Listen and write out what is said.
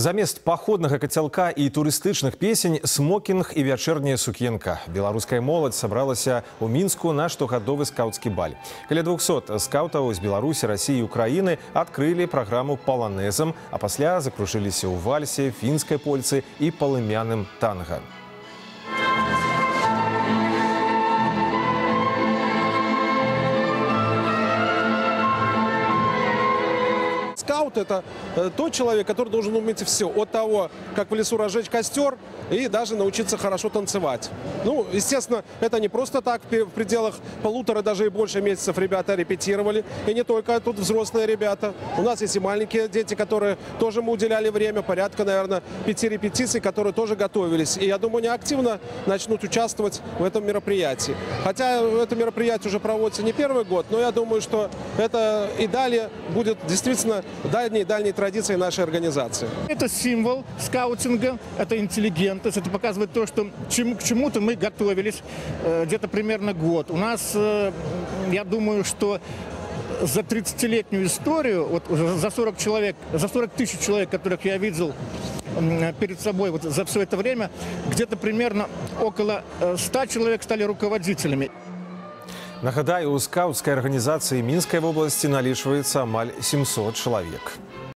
Замест паходнага кацялка і турыстычных песень смокінг і вячэрняя сукенка. Беларуская моладзь сабралася ў мінску на штогадовы скаўцкі баль. Каля 200 скаўтаў з Беларусі, рассіі і Украіны адкрылі праграму паланезам, а пасля закружыліся ў вальсе, фінскай польцы і палымяным танга. Скаут – это э, тот человек, который должен уметь все. От того, как в лесу разжечь костер и даже научиться хорошо танцевать. Ну, естественно, это не просто так. В пределах полутора, даже и больше месяцев ребята репетировали. И не только тут взрослые ребята. У нас есть и маленькие дети, которые тоже мы уделяли время. Порядка, наверное, пяти репетиций, которые тоже готовились. И я думаю, они активно начнут участвовать в этом мероприятии. Хотя это мероприятие уже проводится не первый год, но я думаю, что это и далее будет действительно дальней-дальней традицией нашей организации. Это символ скаутинга, это интеллигентность, это показывает то, что чему, к чему-то мы готовились э, где-то примерно год. У нас, э, я думаю, что за 30-летнюю историю, вот за 40 человек, за 40 тысяч человек, которых я видел перед собой вот за все это время, где-то примерно около э, 100 человек стали руководителями. Нагадаю, у скаўцкай арганізацыі мінскай вобласці налічваецца амаль 700 чалавек.